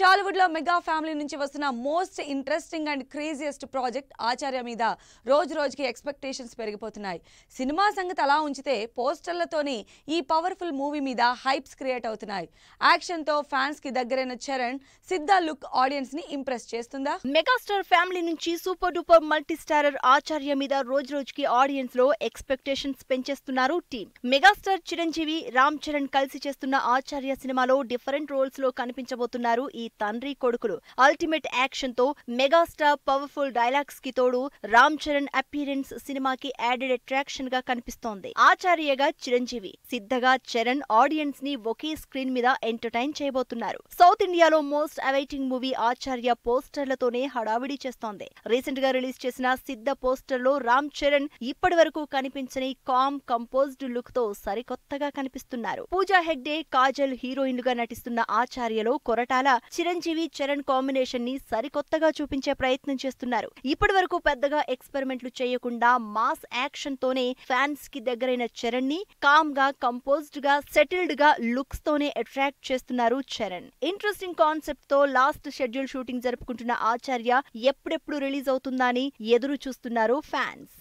టాలీవుడ్లో mega family నుంచి వస్తున్న most interesting and craziest project Acharya మీద రోజు రోజుకి ఎక్స్పెక్టేషన్స్ పెరిగిపోతున్నాయి. సినిమా సంగతి అలా ఉంచితే పోస్టర్లతోని ఈ పవర్ఫుల్ మూవీ మీద హైప్స్ క్రియేట్ అవుతున్నాయి. యాక్షన్తో ఫ్యాన్స్కి దగ్గరైన చరణ్ సిద్ధ లుక్ ఆడియన్స్ని ఇంప్రెస్ చేస్తుందా? మెగాస్టార్ ఫ్యామిలీ నుంచి super duper multi starrer Acharya మీద రోజు రోజుకి ఆడియన్స్లో ఎక్స్పెక్టేషన్స్ పెంచేస్తున్నారు టీమ్ మెగాస్టార్ చిరంజీవి రామ్ చరణ్ కలిసి చేస్తున్న ఆచార్య సినిమాలో డిఫరెంట్ రోల్స్లో కనిపించబోతున్నారు ఈ తండ్రి కొడుకులు. అల్టిమేట్ యాక్షన్తో మెగాస్టార్ పవర్ఫుల్ డైలాగ్స్కి తోడు రామ్ చరణ్ అపీరెన్స్ సినిమాకి యాడెడ్ అట్రాక్షన్గా కనిపిస్తోంది. ఆచార్యగా చిరంజీవి సిద్ధగా చరణ్ ఆడియన్స్ని ఒకే స్క్రీన్ మీద ఎంటర్టైన్ చేయబోతున్నారు. సౌత్ ఇండియాలో మోస్ట్ అవైటింగ్ మూవీ ఆచార్య పోస్టర్లతోనే హడావిడి చేస్తోంది. రీసెంట్గా రిలీజ్ చేసిన సిద్ధ పోస్టర్లో రామ్ చరణ్ ఇప్పటి వరకు కనిపించని కామ్ కంపోజ్డ్ లుక్తో సరికొత్తగా కనిపిస్తున్నారు. పూజా హెగ్డే కాజల్ హీరోయిన్లుగా నటిస్తున్న ఆచార్యలో కొరటాల చిరంజీవి చరణ్ కాంబినేషన్ని సరికొత్తగా చూపించే ప్రయత్నం చేస్తున్నారు. ఇప్పటి వరకు పెద్దగా ఎక్స్పెరిమెంట్లు చేయకుండా మాస్ యాక్షన్ తోనే ఫ్యాన్స్కి దగ్గరైన చరణ్ని కామ్గా కంపోజ్డ్గా సెటిల్డ్గా లుక్స్ తోనే అట్రాక్ట్ చేస్తున్నారు చరణ్. ఇంట్రెస్టింగ్ కాన్సెప్ట్తో లాస్ట్ షెడ్యూల్ షూటింగ్ జరుపుకుంటున్న ఆచార్య ఎప్పుడెప్పుడు రిలీజ్ అవుతుందా అని ఎదురు చూస్తున్నారు ఫ్యాన్స్.